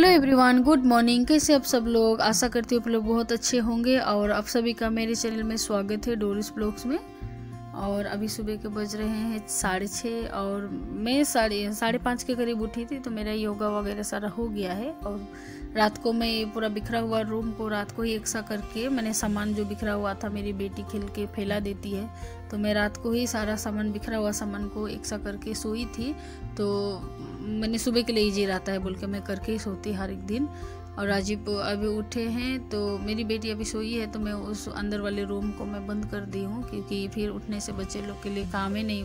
Hello everyone good morning कैसे आप सब लोग? आशा करती हूँ आप लोग बहुत अच्छे होंगे और आप सभी का मेरे चैनल में स्वागत है डोरिस ब्लॉग्स में। और अभी सुबह के बज रहे हैं साढ़े छः और मैं साढ़े साढ़े पाँच के करीब उठी थी तो मेरा योगा वगैरह सारा हो गया है और रात को मैं ये पूरा बिखरा हुआ रूम को रात को ही एक सा करके मैंने सामान जो बिखरा हुआ था मेरी बेटी खेल के फैला देती है। तो मैं रात को ही सारा सामान, बिखरा हुआ सामान को एक सा करके सोई थी। तो मैंने सुबह के लिए ईजी रहता है बोल के मैं करके ही सोती हर एक दिन। और राजीव अभी उठे हैं तो मेरी बेटी अभी सोई है तो मैं उस अंदर वाले रूम को मैं बंद कर दी हूँ क्योंकि फिर उठने से बच्चे लोग के लिए काम ही नहीं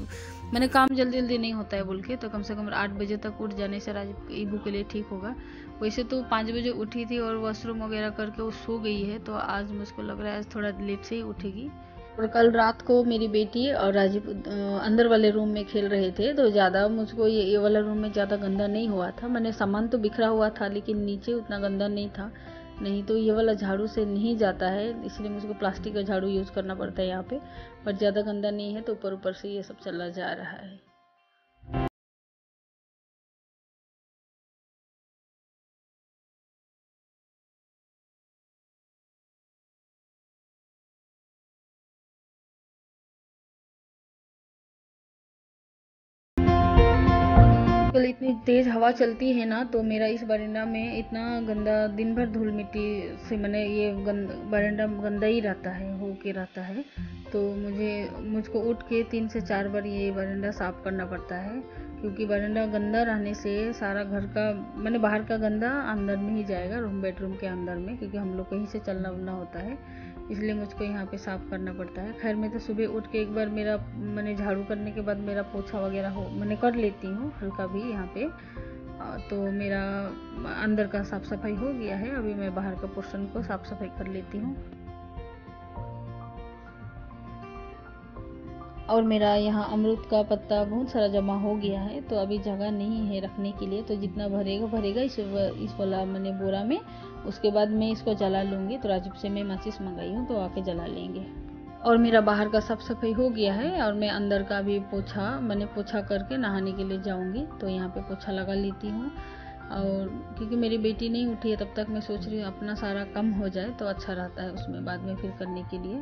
मैंने काम जल्दी जल्दी नहीं होता है बोल के तो कम से कम आठ बजे तक उठ जाने से राजीव ईबू के लिए ठीक होगा। वैसे तो पाँच बजे उठी थी और वॉशरूम वगैरह करके वो सो गई है तो आज मुझको लग रहा है आज थोड़ा लेट से ही उठेगी। और कल रात को मेरी बेटी और राजीव अंदर वाले रूम में खेल रहे थे तो ज़्यादा मुझको ये ये वाला रूम में ज़्यादा गंदा नहीं हुआ था। मैंने सामान तो बिखरा हुआ था, लेकिन नीचे उतना गंदा नहीं था। नहीं तो ये वाला झाड़ू से नहीं जाता है, इसलिए मुझको प्लास्टिक का झाड़ू यूज़ करना पड़ता है यहाँ पे बट ज़्यादा गंदा नहीं है तो ऊपर ऊपर से ये सब चला जा रहा है। इतनी तेज़ हवा चलती है ना तो मेरा इस बरिंडा में इतना गंदा दिन भर धूल मिट्टी से मैंने ये गंद, बरिंडा गंदा ही रहता है, हो के रहता है। तो मुझे, मुझको उठ के तीन से चार बार ये बरिंडा साफ़ करना पड़ता है, क्योंकि बरिंडा गंदा रहने से सारा घर का, मैंने बाहर का गंदा अंदर में ही जाएगा, रूम, बेडरूम के अंदर में, क्योंकि हम लोग कहीं से चलना उलना होता है। इसलिए मुझको यहाँ पे साफ़ करना पड़ता है। खैर, मैं तो सुबह उठ के एक बार मेरा, मैंने झाड़ू करने के बाद मेरा पोछा वगैरह हो, मैंने कर लेती हूँ, हल्का भी यहाँ पे। तो मेरा अंदर का साफ़ सफ़ाई हो गया है। अभी मैं बाहर का पोर्शन को साफ़ सफ़ाई कर लेती हूँ। और मेरा यहाँ अमरूद का पत्ता बहुत सारा जमा हो गया है तो अभी जगह नहीं है रखने के लिए। तो जितना भरेगा भरेगा इस इस वाला मैंने बोरा में। उसके बाद मैं इसको जला लूँगी। तो राजीव से मैं माचिस मंगाई हूँ तो आके जला लेंगे। और मेरा बाहर का साफ़ सफ़ाई हो गया है और मैं अंदर का भी पोछा, मैंने पोछा करके नहाने के लिए जाऊँगी। तो यहाँ पे पोछा लगा लेती हूँ। और क्योंकि मेरी बेटी नहीं उठी है, तब तक मैं सोच रही हूँ अपना सारा कम हो जाए तो अच्छा रहता है उसमें बाद में फिर करने के लिए।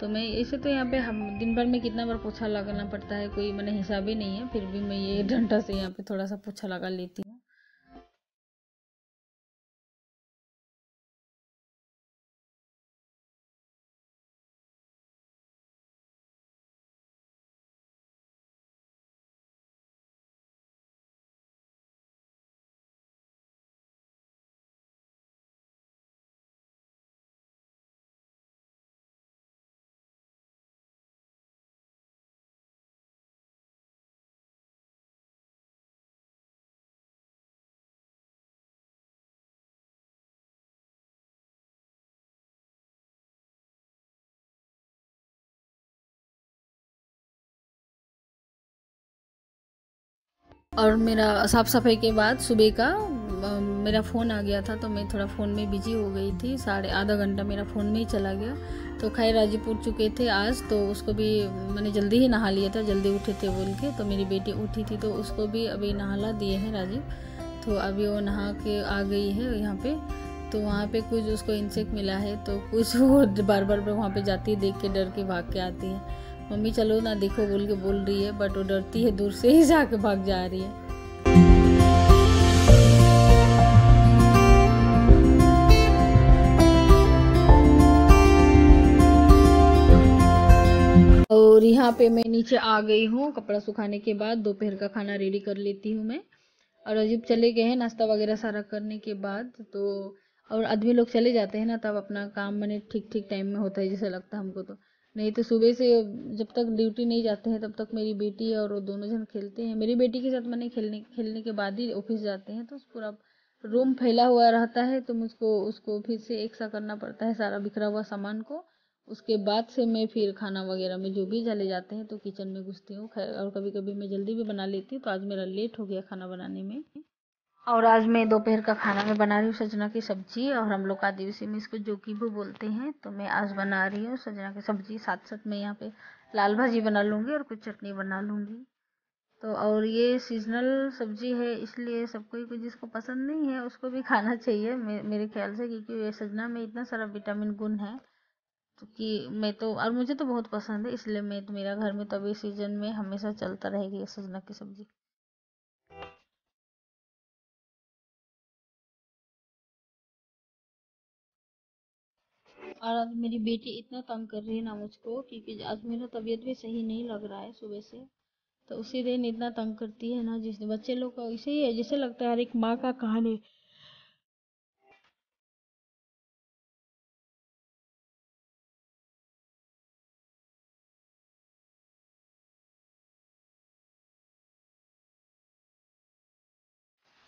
तो मैं ऐसे तो यहाँ पे हम दिन भर में कितना बार पोछा लगाना पड़ता है, कोई मैंने हिसाब ही नहीं है। फिर भी मैं ये डंडा से यहाँ पे थोड़ा सा पोछा लगा लेती हूँ। और मेरा साफ़ सफ़ाई के बाद सुबह का मेरा फ़ोन आ गया था तो मैं थोड़ा फ़ोन में बिज़ी हो गई थी। साढ़े आधा घंटा मेरा फ़ोन में ही चला गया। तो खैर उठ चुके थे आज तो उसको भी मैंने जल्दी ही नहा लिया था, जल्दी उठे थे बोल के। तो मेरी बेटी उठी थी तो उसको भी अभी नहाला दिए हैं राजीव। तो अभी वो नहा के आ गई है यहाँ पे। तो वहाँ पे कुछ उसको इंसेक्ट मिला है तो कुछ वो बार बार वहाँ पे जाती है, देख के डर के भाग के आती है। मम्मी, चलो ना देखो, बोल के बोल रही है बट वो डरती है दूर से ही जाके भाग जा रही है। और यहाँ पे मैं नीचे आ गई हूँ, कपड़ा सुखाने के बाद, दोपहर का खाना रेडी कर लेती हूँ मैं। और अजीब चले गए हैं, नाश्ता वगैरह सारा करने के बाद तो और आदमी लोग चले जाते हैं ना, तब अपना काम मैंने ठीक ठीक टाइम में होता है, जैसे लगता है हमको तो। नहीं तो सुबह से जब तक ड्यूटी नहीं जाते हैं, तब तक मेरी बेटी और वो दोनों जन खेलते हैं। मेरी बेटी के साथ मैंने खेलने खेलने के बाद ही ऑफ़िस जाते हैं तो पूरा रूम फैला हुआ रहता है तो मुझको उसको फिर से एक सा करना पड़ता है, सारा बिखरा हुआ सामान को। उसके बाद से मैं फिर खाना वगैरह में जो भी चले जाते हैं तो किचन में घुसती हूँ। और कभी कभी मैं जल्दी भी बना लेती हूँ तो आज मेरा लेट हो गया खाना बनाने में। और आज मैं दोपहर का खाना में बना रही हूँ सजना की सब्ज़ी और हम लोग आदिवासी में इसको जोकी भी बोलते हैं तो मैं आज बना रही हूँ सजना की सब्ज़ी। साथ साथ मैं यहाँ पे लाल भाजी बना लूँगी और कुछ चटनी बना लूँगी। तो और ये सीजनल सब्ज़ी है इसलिए सबको को जिसको पसंद नहीं है उसको भी खाना चाहिए मे, मेरे ख्याल से क्योंकि ये सजना में इतना सारा विटामिन गुण है तो कि मैं तो और मुझे तो बहुत पसंद है इसलिए मैं तो मेरा घर में तो अभी सीज़न में हमेशा चलता रहेगी सजना की सब्ज़ी। और आज मेरी बेटी इतना तंग कर रही है ना मुझको, क्योंकि आज मेरा तबीयत भी सही नहीं लग रहा है सुबह से। तो उसी दिन इतना तंग करती है ना, जिस बच्चे लोग का इसे ही है, जैसे लगता है हर एक माँ का कहानी।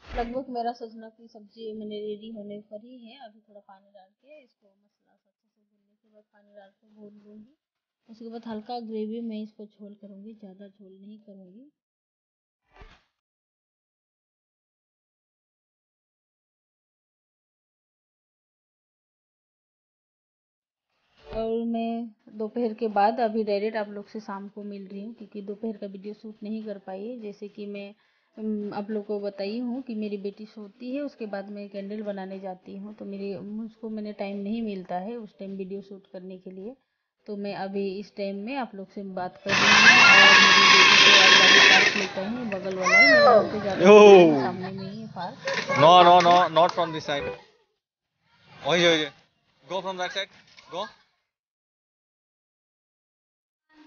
लगभग मेरा सजना की सब्ज़ी मैंने रेडी होने पर ही है, अभी थोड़ा पानी डाल के इसको मसाला अच्छे से भूनने के बाद पानी डाल के भून लूँगी उसके बाद हल्का ग्रेवी में इसको झोल करूँगी, ज़्यादा झोल नहीं करूँगी। और मैं दोपहर के बाद अभी डायरेक्ट आप लोग से शाम को मिल रही हूँ, क्योंकि दोपहर का वीडियो शूट नहीं कर पाई, जैसे कि मैं आप लोग को बताई हूँ कि मेरी बेटी सोती है उसके बाद मैं कैंडल बनाने जाती हूँ तो मेरी मुझको मैंने टाइम नहीं मिलता है उस टाइम वीडियो शूट करने के लिए तो मैं अभी इस टाइम में आप लोग से बात कर रही हूँ और मेरी बेटी को वाली पार्क लेकर हूँ बगल वाला ही जाकर सामने में ही park No, no, no, not from this side. ओए ओए Go from that side. Go.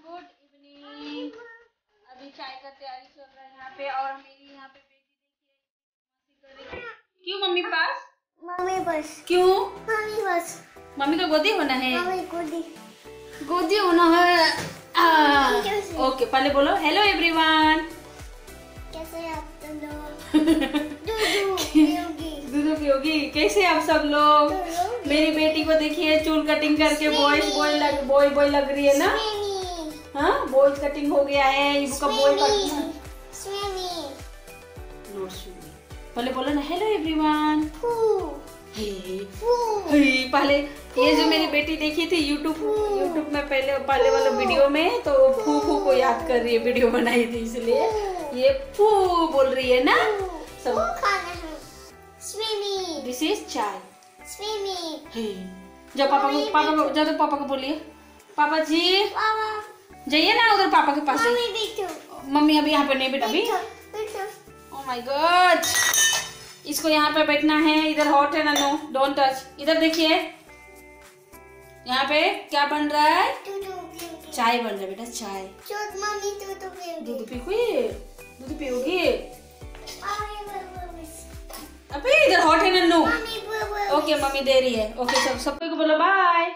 Good evening अभी चाय का तैयारी चल रहा है यहाँ पे और मेरी यहाँ पे बेटी देखिए। क्यों मम्मी पास? मम्मी बस। क्यों? मम्मी बस। मम्मी का गोदी होना है? मम्मी को दी गोदी होना है। ओके पहले बोलो। हेलो एवरीवन कैसे आप तुम लोग? दूधू पियोगी कैसे आप सब लोग? मेरी बेटी को देखिए चूल कटिंग करके बॉयज़ बॉय लग बॉय बॉय लग रही है ना? हाँ बॉयज़ कटिंग हो गया है इसका कटिंग स्विमिंग पहले बोलो ना हेलो एवरीवन फू फू पहले ये जो मेरी बेटी देखी थी यूट्यूब यूट्यूब में पहले पहले वाला वीडियो में तो फू फू को याद कर रही है वीडियो बनाई थी इसलिए। ये फू बोल रही है ना? सब खाना दिस इज़ चाय जब पापा को पापा को जब पापा को बोलिए। पापा जी। पापा। जाइए ना उधर पापा के पास मम्मी अभी यहाँ पे नहीं बेटा अभी। माय गॉड इसको यहाँ पे बैठना है। इधर हॉट है ना नो डोंट टच इधर देखिए। यहाँ पे क्या बन रहा है? चाय बन रहा है बेटा चाय। दूधू दूध पीओगी? दूध पियोगी अबे इधर हॉट है मम्मी बस ओके मम्मी दे रही है। ओके सब सबको बोलो बाय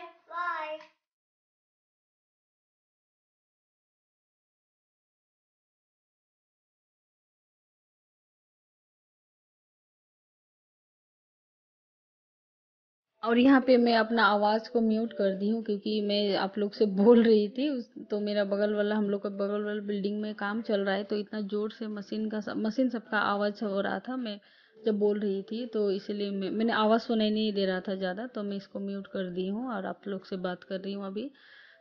और यहाँ पे मैं अपना आवाज़ को म्यूट कर दी हूँ क्योंकि मैं आप लोग से बोल रही थी। उस तो मेरा बगल वाला, हम लोग का बगल वाला बिल्डिंग में काम चल रहा है तो इतना ज़ोर से मशीन का सब मशीन सबका आवाज़ हो रहा था, मैं जब बोल रही थी तो इसीलिए मैं, मैंने आवाज़ सुनाई नहीं दे रहा था ज़्यादा तो मैं इसको म्यूट कर दी हूँ और आप लोग से बात कर रही हूँ अभी।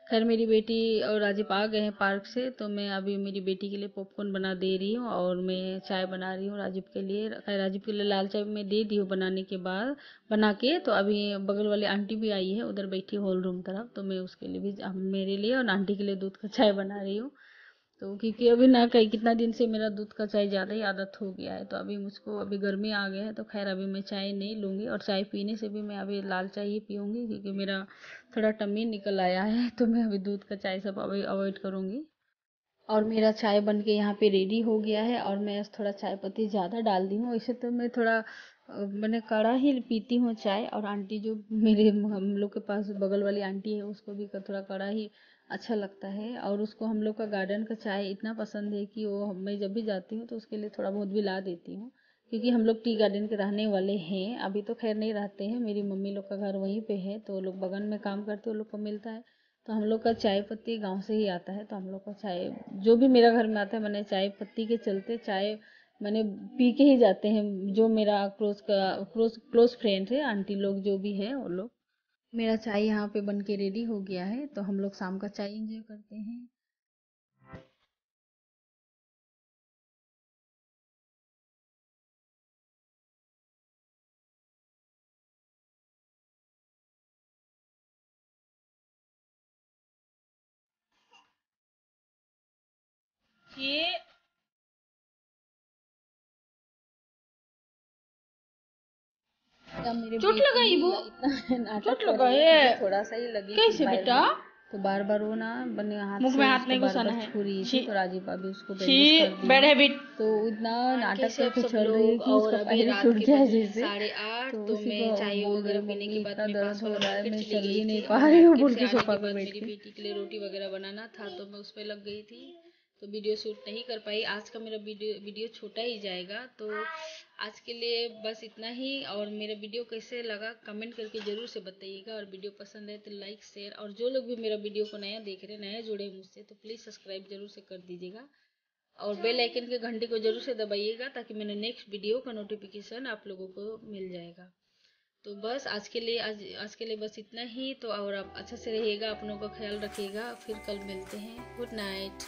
खैर मेरी बेटी और राजीव आ गए हैं पार्क से तो मैं अभी मेरी बेटी के लिए पॉपकॉर्न बना दे रही हूँ और मैं चाय बना रही हूँ राजीव के लिए। खैर राजीव के लिए लाल चाय मैं दे दी हूँ बनाने के बाद, बना के। तो अभी बगल वाली आंटी भी आई है, उधर बैठी हॉल रूम तरफ़ तो मैं उसके लिए भी, मेरे लिए और आंटी के लिए दूध का चाय बना रही हूँ। तो क्योंकि अभी ना कहीं, कितना दिन से मेरा दूध का चाय ज़्यादा ही आदत हो गया है तो अभी मुझको, अभी गर्मी आ गया है तो खैर अभी मैं चाय नहीं लूँगी और चाय पीने से भी मैं अभी लाल चाय ही पीऊँगी क्योंकि मेरा थोड़ा टमी निकल आया है तो मैं अभी दूध का चाय सब अभी अवॉइड करूँगी। और मेरा चाय बन के यहाँ पे रेडी हो गया है और मैं थोड़ा चाय पत्ती ज़्यादा डाल दी हूँ वैसे तो मैं थोड़ा मैंने कड़ा ही पीती हूँ चाय और आंटी जो मेरे हम लोग के पास बगल वाली आंटी है, उसको भी थोड़ा कड़ा ही अच्छा लगता है और उसको हम लोग का गार्डन का चाय इतना पसंद है कि वो मैं जब भी जाती हूँ तो उसके लिए थोड़ा बहुत भी ला देती हूँ, क्योंकि हम लोग टी गार्डन के रहने वाले हैं। अभी तो खैर नहीं रहते हैं, मेरी मम्मी लोग का घर वहीं पे है तो वो लोग बगल में काम करते वो लोग को मिलता है। तो हम लोग का चाय पत्ती गाँव से ही आता है तो हम लोग का चाय जो भी मेरा घर में आता है, मैंने चाय पत्ती के चलते चाय मैंने पी के ही जाते हैं। जो मेरा क्लोज का क्लोज क्लोज फ्रेंड है आंटी लोग जो भी है, वो लोग। मेरा चाय यहाँ पे बन के रेडी हो गया है तो हम लोग शाम का चाय एंजॉय करते हैं। ये चोट लगाई वो? चोट लगा है थोड़ा सा ही लगी कैसे बेटा? तो बार बार वो ना बने हाथ मुख में हाथ नहीं घुसाना है। छू रही थी तो राजीव भाभी उसको बैड हैबिट तो इतना नाटक कैसे आप करके सब चल रही है कि और उसका अभी पैर रात के गया जैसे। तो तो उसी मैं को चाय बोल वगैरह पीने के मम्मी बाद इतना दर्द हो रहा है मैं चल ही नहीं पा रही हूँ बोल के सोफा के पे बैठ के बेटी के लिए रोटी वगैरह बनाना था तो मैं उस पर लग गई थी। तो वीडियो शूट नहीं कर पाई। आज का मेरा वीडियो वीडियो छोटा ही जाएगा तो आज के लिए बस इतना ही, और मेरा वीडियो कैसे लगा कमेंट करके ज़रूर से बताइएगा, और वीडियो पसंद है तो लाइक शेयर और जो लोग भी मेरा वीडियो को नया देख रहे हैं, नया जुड़े हैं मुझसे तो प्लीज़ सब्सक्राइब ज़रूर से कर दीजिएगा। और बेल आइकन के घंटे को ज़रूर से दबाइएगा, ताकि मेरे नेक्स्ट वीडियो का नोटिफिकेशन आप लोगों को मिल जाएगा। तो बस आज के लिए, आज आज के लिए बस इतना ही तो और आप अच्छा से रहिएगा, अपनों का ख्याल रखिएगा, फिर कल मिलते हैं। Good night